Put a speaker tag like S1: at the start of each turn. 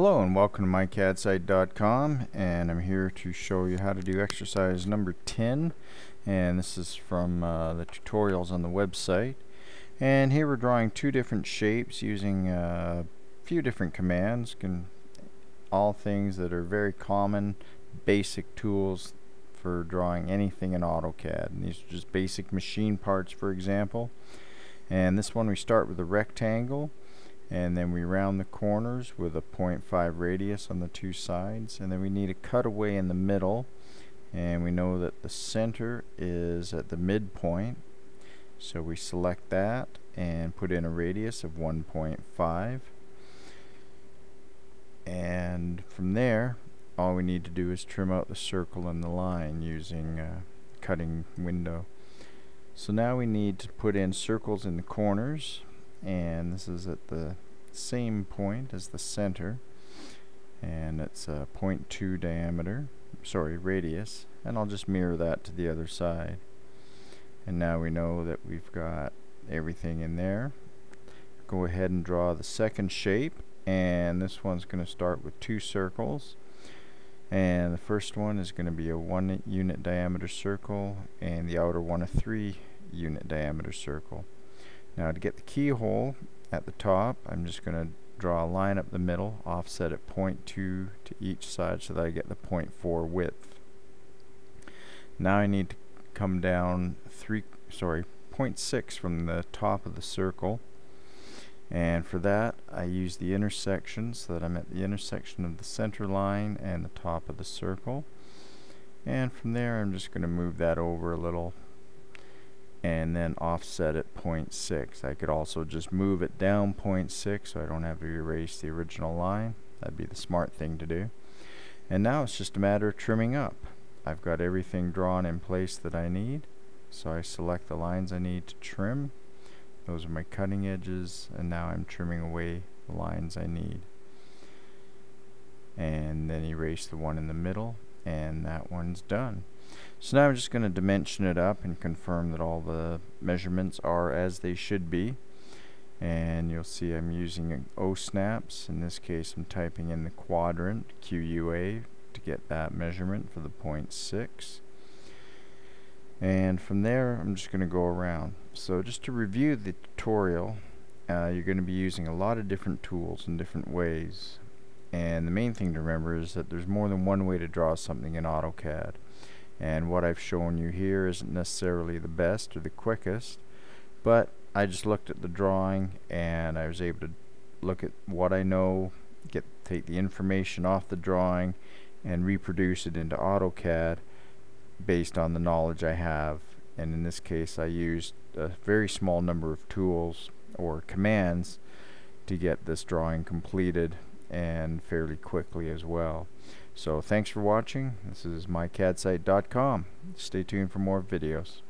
S1: Hello and welcome to mycadsite.com and I'm here to show you how to do exercise number 10 and this is from uh, the tutorials on the website. And here we're drawing two different shapes using uh, a few different commands. Can all things that are very common basic tools for drawing anything in AutoCAD. And these are just basic machine parts for example. And this one we start with a rectangle and then we round the corners with a 0.5 radius on the two sides. And then we need a cutaway in the middle. And we know that the center is at the midpoint. So we select that and put in a radius of 1.5 and from there all we need to do is trim out the circle and the line using uh, cutting window. So now we need to put in circles in the corners and this is at the same point as the center. And it's a 0.2 diameter sorry radius. And I'll just mirror that to the other side. And now we know that we've got everything in there. Go ahead and draw the second shape. And this one's going to start with two circles. And the first one is going to be a one unit diameter circle and the outer one a three unit diameter circle now to get the keyhole at the top I'm just going to draw a line up the middle offset at 0.2 to each side so that I get the 0.4 width. Now I need to come down 3 sorry 0.6 from the top of the circle. And for that I use the intersection so that I'm at the intersection of the center line and the top of the circle. And from there I'm just going to move that over a little and then offset at 0.6. I could also just move it down 0.6 so I don't have to erase the original line. That'd be the smart thing to do. And now it's just a matter of trimming up. I've got everything drawn in place that I need. So I select the lines I need to trim. Those are my cutting edges and now I'm trimming away the lines I need. And then erase the one in the middle and that one's done. So now I'm just going to dimension it up and confirm that all the measurements are as they should be. And you'll see I'm using O snaps. In this case I'm typing in the quadrant QUA to get that measurement for the 0.6. And from there I'm just going to go around. So just to review the tutorial, uh, you're going to be using a lot of different tools in different ways. And the main thing to remember is that there's more than one way to draw something in AutoCAD. And what I've shown you here isn't necessarily the best or the quickest but I just looked at the drawing and I was able to look at what I know get take the information off the drawing and reproduce it into AutoCAD based on the knowledge I have. And in this case I used a very small number of tools or commands to get this drawing completed and fairly quickly as well. So thanks for watching. This is mycadsite.com. Stay tuned for more videos.